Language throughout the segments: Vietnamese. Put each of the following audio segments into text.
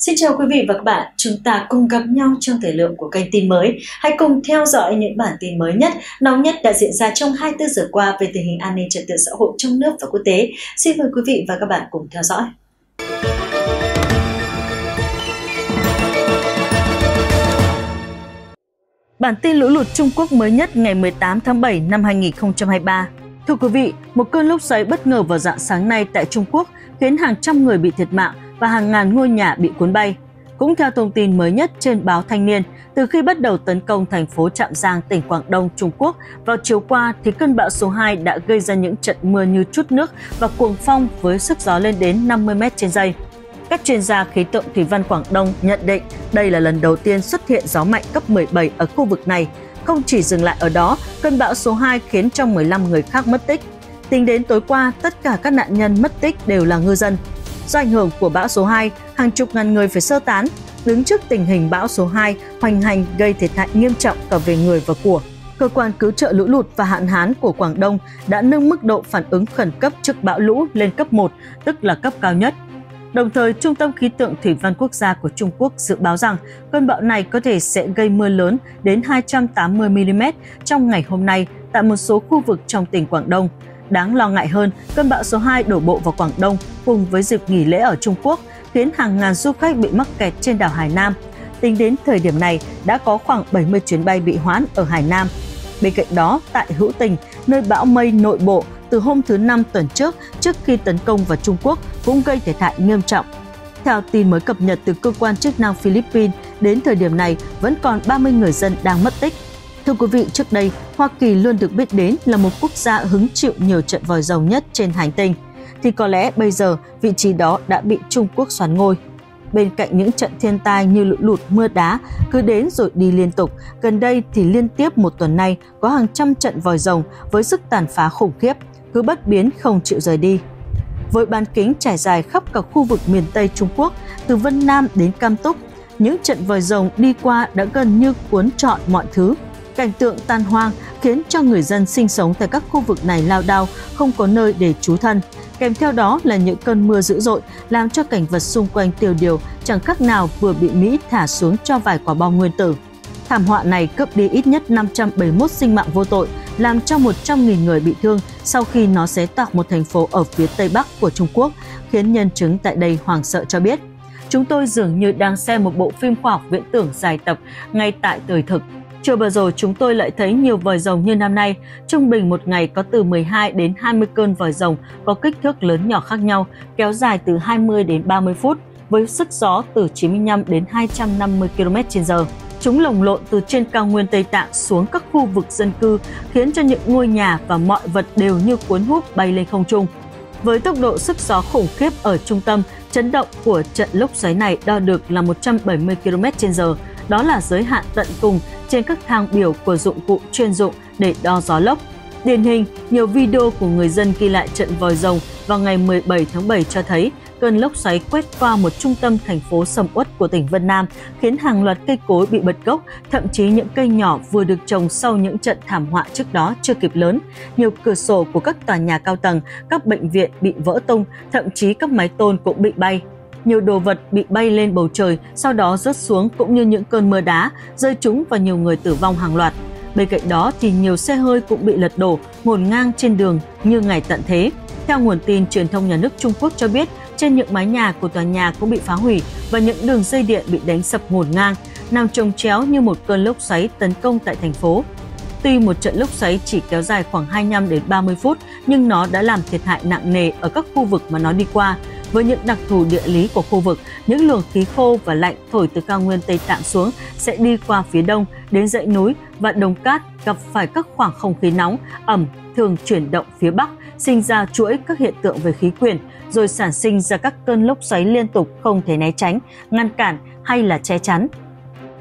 Xin chào quý vị và các bạn, chúng ta cùng gặp nhau trong thời lượng của kênh tin mới. Hãy cùng theo dõi những bản tin mới nhất, nóng nhất đã diễn ra trong 24 giờ qua về tình hình an ninh trật tự xã hội trong nước và quốc tế. Xin mời quý vị và các bạn cùng theo dõi. Bản tin lũ lụt Trung Quốc mới nhất ngày 18 tháng 7 năm 2023. Thưa quý vị, một cơn lốc xoáy bất ngờ vào dạng sáng nay tại Trung Quốc khiến hàng trăm người bị thiệt mạng và hàng ngàn ngôi nhà bị cuốn bay. Cũng theo thông tin mới nhất trên báo Thanh niên, từ khi bắt đầu tấn công thành phố Trạm Giang, tỉnh Quảng Đông, Trung Quốc vào chiều qua thì cơn bão số 2 đã gây ra những trận mưa như chút nước và cuồng phong với sức gió lên đến 50 m trên giây. Các chuyên gia khí tượng thủy văn Quảng Đông nhận định đây là lần đầu tiên xuất hiện gió mạnh cấp 17 ở khu vực này. Không chỉ dừng lại ở đó, cơn bão số 2 khiến trong 15 người khác mất tích. Tính đến tối qua, tất cả các nạn nhân mất tích đều là ngư dân. Do ảnh hưởng của bão số 2, hàng chục ngàn người phải sơ tán. Đứng trước tình hình bão số 2 hoành hành gây thiệt hại nghiêm trọng cả về người và của, cơ quan cứu trợ lũ lụt và hạn hán của Quảng Đông đã nâng mức độ phản ứng khẩn cấp trước bão lũ lên cấp 1, tức là cấp cao nhất. Đồng thời, Trung tâm Khí tượng Thủy văn Quốc gia của Trung Quốc dự báo rằng cơn bão này có thể sẽ gây mưa lớn đến 280 mm trong ngày hôm nay tại một số khu vực trong tỉnh Quảng Đông. Đáng lo ngại hơn, cơn bão số 2 đổ bộ vào Quảng Đông cùng với dịp nghỉ lễ ở Trung Quốc khiến hàng ngàn du khách bị mắc kẹt trên đảo Hải Nam. Tính đến thời điểm này, đã có khoảng 70 chuyến bay bị hoãn ở Hải Nam. Bên cạnh đó, tại Hữu Tình, nơi bão mây nội bộ từ hôm thứ Năm tuần trước trước khi tấn công vào Trung Quốc cũng gây thiệt hại nghiêm trọng. Theo tin mới cập nhật từ cơ quan chức năng Philippines, đến thời điểm này vẫn còn 30 người dân đang mất tích. Thưa quý vị, trước đây, Hoa Kỳ luôn được biết đến là một quốc gia hứng chịu nhiều trận vòi rồng nhất trên hành tinh. Thì có lẽ bây giờ vị trí đó đã bị Trung Quốc xoán ngôi. Bên cạnh những trận thiên tai như lũ lụt mưa đá cứ đến rồi đi liên tục, gần đây thì liên tiếp một tuần nay có hàng trăm trận vòi rồng với sức tàn phá khủng khiếp, cứ bất biến không chịu rời đi. Với bán kính trải dài khắp cả khu vực miền Tây Trung Quốc, từ Vân Nam đến Cam Túc, những trận vòi rồng đi qua đã gần như cuốn trọn mọi thứ Cảnh tượng tan hoang khiến cho người dân sinh sống tại các khu vực này lao đao, không có nơi để trú thân. Kèm theo đó là những cơn mưa dữ dội làm cho cảnh vật xung quanh tiêu điều chẳng khác nào vừa bị Mỹ thả xuống cho vài quả bom nguyên tử. Thảm họa này cướp đi ít nhất 571 sinh mạng vô tội, làm cho 100.000 người bị thương sau khi nó xé toạc một thành phố ở phía tây bắc của Trung Quốc, khiến nhân chứng tại đây hoảng sợ cho biết. Chúng tôi dường như đang xem một bộ phim khoa học viễn tưởng dài tập ngay tại thời thực chưa bao giờ chúng tôi lại thấy nhiều vòi rồng như năm nay. Trung bình một ngày có từ 12 đến 20 cơn vòi rồng có kích thước lớn nhỏ khác nhau, kéo dài từ 20 đến 30 phút, với sức gió từ 95 đến 250 km/h. Chúng lồng lộn từ trên cao nguyên Tây Tạng xuống các khu vực dân cư, khiến cho những ngôi nhà và mọi vật đều như cuốn hút bay lên không trung. Với tốc độ sức gió khủng khiếp ở trung tâm, chấn động của trận lốc xoáy này đo được là 170 km/h, đó là giới hạn tận cùng trên các thang biểu của dụng cụ chuyên dụng để đo gió lốc. Điển hình, nhiều video của người dân ghi lại trận vòi rồng vào ngày 17 tháng 7 cho thấy cơn lốc xoáy quét qua một trung tâm thành phố sầm uất của tỉnh Vân Nam, khiến hàng loạt cây cối bị bật gốc, thậm chí những cây nhỏ vừa được trồng sau những trận thảm họa trước đó chưa kịp lớn. Nhiều cửa sổ của các tòa nhà cao tầng, các bệnh viện bị vỡ tung, thậm chí các mái tôn cũng bị bay nhiều đồ vật bị bay lên bầu trời, sau đó rớt xuống cũng như những cơn mưa đá, rơi trúng và nhiều người tử vong hàng loạt. Bên cạnh đó thì nhiều xe hơi cũng bị lật đổ, ngổn ngang trên đường như ngày tận thế. Theo nguồn tin truyền thông nhà nước Trung Quốc cho biết, trên những mái nhà của tòa nhà cũng bị phá hủy và những đường dây điện bị đánh sập ngổn ngang, nằm trồng chéo như một cơn lốc xoáy tấn công tại thành phố. Tuy một trận lốc xoáy chỉ kéo dài khoảng 25 đến 30 phút, nhưng nó đã làm thiệt hại nặng nề ở các khu vực mà nó đi qua, với những đặc thù địa lý của khu vực, những luồng khí khô và lạnh thổi từ cao nguyên Tây Tạng xuống sẽ đi qua phía đông đến dãy núi và đồng cát gặp phải các khoảng không khí nóng, ẩm thường chuyển động phía bắc, sinh ra chuỗi các hiện tượng về khí quyển, rồi sản sinh ra các cơn lốc xoáy liên tục không thể né tránh, ngăn cản hay là che chắn.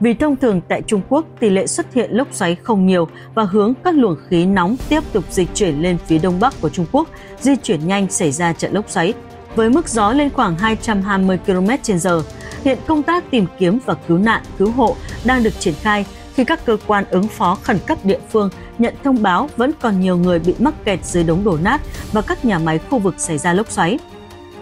Vì thông thường tại Trung Quốc, tỷ lệ xuất hiện lốc xoáy không nhiều và hướng các luồng khí nóng tiếp tục dịch chuyển lên phía đông bắc của Trung Quốc, di chuyển nhanh xảy ra trận lốc xoáy với mức gió lên khoảng 220 km/h. Hiện công tác tìm kiếm và cứu nạn, cứu hộ đang được triển khai khi các cơ quan ứng phó khẩn cấp địa phương nhận thông báo vẫn còn nhiều người bị mắc kẹt dưới đống đổ nát và các nhà máy khu vực xảy ra lốc xoáy.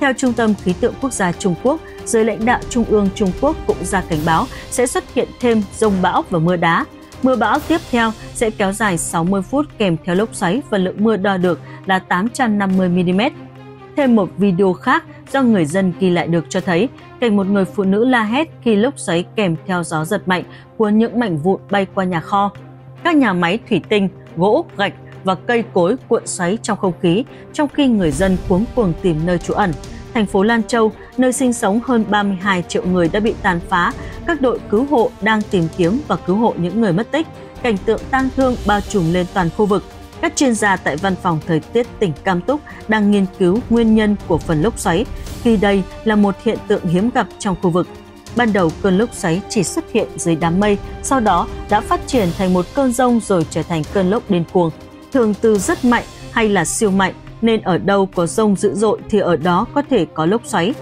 Theo Trung tâm Khí tượng Quốc gia Trung Quốc, giới lãnh đạo Trung ương Trung Quốc cũng ra cảnh báo sẽ xuất hiện thêm rông bão và mưa đá. Mưa bão tiếp theo sẽ kéo dài 60 phút kèm theo lốc xoáy và lượng mưa đo được là 850 mm. Thêm một video khác do người dân ghi lại được cho thấy cảnh một người phụ nữ la hét khi lốc xoáy kèm theo gió giật mạnh cuốn những mảnh vụn bay qua nhà kho. Các nhà máy thủy tinh, gỗ, gạch và cây cối cuộn xoáy trong không khí, trong khi người dân cuống cuồng tìm nơi trú ẩn. Thành phố Lan Châu, nơi sinh sống hơn 32 triệu người đã bị tàn phá, các đội cứu hộ đang tìm kiếm và cứu hộ những người mất tích. Cảnh tượng tang thương bao trùm lên toàn khu vực. Các chuyên gia tại Văn phòng Thời tiết tỉnh Cam Túc đang nghiên cứu nguyên nhân của phần lốc xoáy, khi đây là một hiện tượng hiếm gặp trong khu vực. Ban đầu cơn lốc xoáy chỉ xuất hiện dưới đám mây, sau đó đã phát triển thành một cơn rông rồi trở thành cơn lốc điên cuồng. Thường từ rất mạnh hay là siêu mạnh, nên ở đâu có rông dữ dội thì ở đó có thể có lốc xoáy.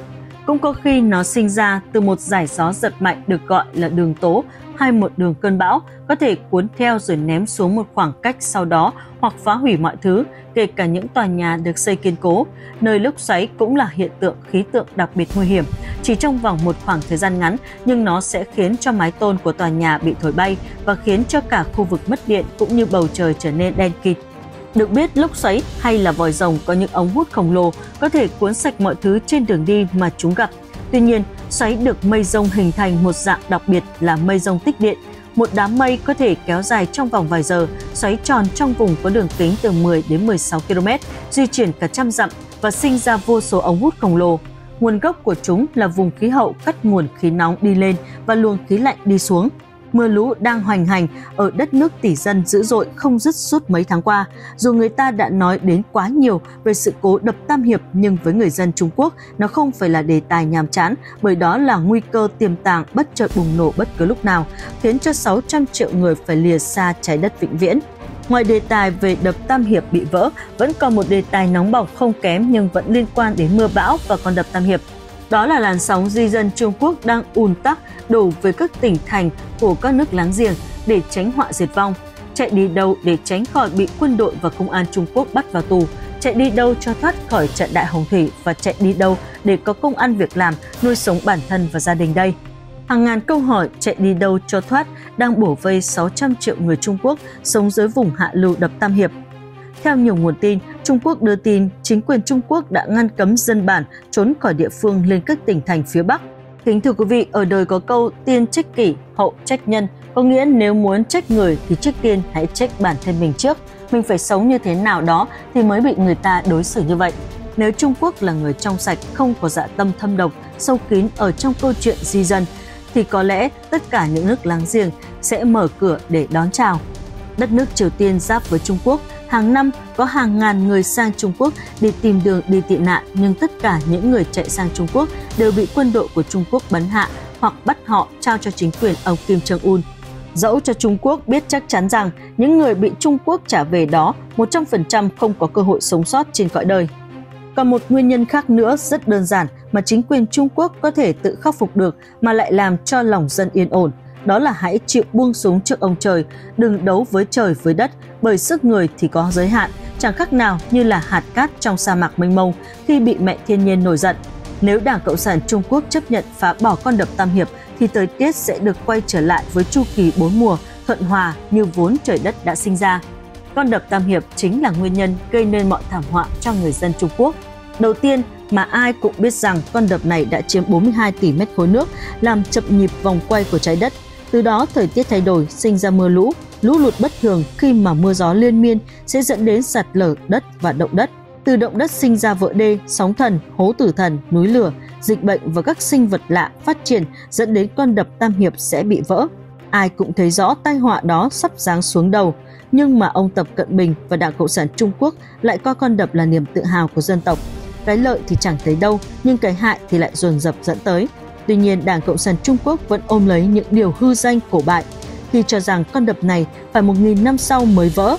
Cũng có khi nó sinh ra từ một giải gió giật mạnh được gọi là đường tố hay một đường cơn bão có thể cuốn theo rồi ném xuống một khoảng cách sau đó hoặc phá hủy mọi thứ, kể cả những tòa nhà được xây kiên cố. Nơi lốc xoáy cũng là hiện tượng khí tượng đặc biệt nguy hiểm. Chỉ trong vòng một khoảng thời gian ngắn, nhưng nó sẽ khiến cho mái tôn của tòa nhà bị thổi bay và khiến cho cả khu vực mất điện cũng như bầu trời trở nên đen kịt. Được biết, lốc xoáy hay là vòi rồng có những ống hút khổng lồ có thể cuốn sạch mọi thứ trên đường đi mà chúng gặp. Tuy nhiên, xoáy được mây rông hình thành một dạng đặc biệt là mây rông tích điện. Một đám mây có thể kéo dài trong vòng vài giờ, xoáy tròn trong vùng có đường kính từ 10 đến 16 km, di chuyển cả trăm dặm và sinh ra vô số ống hút khổng lồ. Nguồn gốc của chúng là vùng khí hậu cắt nguồn khí nóng đi lên và luồng khí lạnh đi xuống mưa lũ đang hoành hành ở đất nước tỷ dân dữ dội không dứt suốt mấy tháng qua. Dù người ta đã nói đến quá nhiều về sự cố đập Tam Hiệp nhưng với người dân Trung Quốc, nó không phải là đề tài nhàm chán bởi đó là nguy cơ tiềm tàng bất chợt bùng nổ bất cứ lúc nào, khiến cho 600 triệu người phải lìa xa trái đất vĩnh viễn. Ngoài đề tài về đập Tam Hiệp bị vỡ, vẫn còn một đề tài nóng bỏng không kém nhưng vẫn liên quan đến mưa bão và con đập Tam Hiệp. Đó là làn sóng di dân Trung Quốc đang ùn tắc đổ về các tỉnh thành của các nước láng giềng để tránh họa diệt vong. Chạy đi đâu để tránh khỏi bị quân đội và công an Trung Quốc bắt vào tù, chạy đi đâu cho thoát khỏi trận đại hồng thủy và chạy đi đâu để có công ăn việc làm, nuôi sống bản thân và gia đình đây. Hàng ngàn câu hỏi chạy đi đâu cho thoát đang bổ vây 600 triệu người Trung Quốc sống dưới vùng hạ lưu đập Tam Hiệp theo nhiều nguồn tin, Trung Quốc đưa tin chính quyền Trung Quốc đã ngăn cấm dân bản trốn khỏi địa phương lên các tỉnh thành phía Bắc. Kính thưa quý vị, ở đời có câu tiên trách kỷ, hậu trách nhân, có nghĩa nếu muốn trách người thì trước tiên hãy trách bản thân mình trước. Mình phải sống như thế nào đó thì mới bị người ta đối xử như vậy. Nếu Trung Quốc là người trong sạch, không có dạ tâm thâm độc, sâu kín ở trong câu chuyện di dân, thì có lẽ tất cả những nước láng giềng sẽ mở cửa để đón chào. Đất nước Triều Tiên giáp với Trung Quốc hàng năm, có hàng ngàn người sang Trung Quốc để tìm đường đi tị nạn, nhưng tất cả những người chạy sang Trung Quốc đều bị quân đội của Trung Quốc bắn hạ hoặc bắt họ trao cho chính quyền ông Kim Jong-un. Dẫu cho Trung Quốc biết chắc chắn rằng những người bị Trung Quốc trả về đó 100% không có cơ hội sống sót trên cõi đời. Còn một nguyên nhân khác nữa rất đơn giản mà chính quyền Trung Quốc có thể tự khắc phục được mà lại làm cho lòng dân yên ổn – đó là hãy chịu buông súng trước ông trời, đừng đấu với trời với đất, bởi sức người thì có giới hạn, chẳng khác nào như là hạt cát trong sa mạc mênh mông khi bị mẹ thiên nhiên nổi giận. Nếu Đảng Cộng sản Trung Quốc chấp nhận phá bỏ con đập Tam Hiệp thì thời tiết sẽ được quay trở lại với chu kỳ bốn mùa thuận hòa như vốn trời đất đã sinh ra. Con đập Tam Hiệp chính là nguyên nhân gây nên mọi thảm họa cho người dân Trung Quốc. Đầu tiên mà ai cũng biết rằng con đập này đã chiếm 42 tỷ mét khối nước, làm chậm nhịp vòng quay của trái đất từ đó thời tiết thay đổi, sinh ra mưa lũ, lũ lụt bất thường khi mà mưa gió liên miên sẽ dẫn đến sạt lở đất và động đất. Từ động đất sinh ra vỡ đê, sóng thần, hố tử thần, núi lửa, dịch bệnh và các sinh vật lạ phát triển dẫn đến con đập Tam Hiệp sẽ bị vỡ. Ai cũng thấy rõ tai họa đó sắp giáng xuống đầu, nhưng mà ông Tập Cận Bình và Đảng Cộng sản Trung Quốc lại coi con đập là niềm tự hào của dân tộc. Cái lợi thì chẳng thấy đâu, nhưng cái hại thì lại dồn dập dẫn tới. Tuy nhiên, Đảng Cộng sản Trung Quốc vẫn ôm lấy những điều hư danh cổ bại khi cho rằng con đập này phải 1.000 năm sau mới vỡ.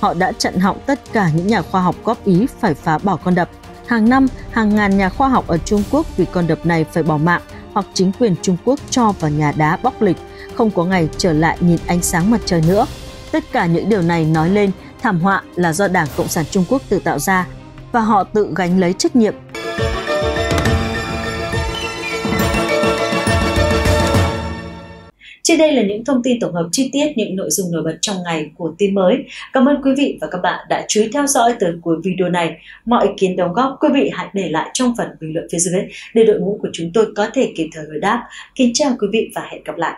Họ đã chặn họng tất cả những nhà khoa học góp ý phải phá bỏ con đập. Hàng năm, hàng ngàn nhà khoa học ở Trung Quốc vì con đập này phải bỏ mạng hoặc chính quyền Trung Quốc cho vào nhà đá bóc lịch, không có ngày trở lại nhìn ánh sáng mặt trời nữa. Tất cả những điều này nói lên thảm họa là do Đảng Cộng sản Trung Quốc tự tạo ra và họ tự gánh lấy trách nhiệm Trên đây là những thông tin tổng hợp chi tiết những nội dung nổi bật trong ngày của tin mới. Cảm ơn quý vị và các bạn đã chú ý theo dõi tới cuối video này. Mọi ý kiến đóng góp, quý vị hãy để lại trong phần bình luận phía dưới để đội ngũ của chúng tôi có thể kịp thời hồi đáp. Kính chào quý vị và hẹn gặp lại.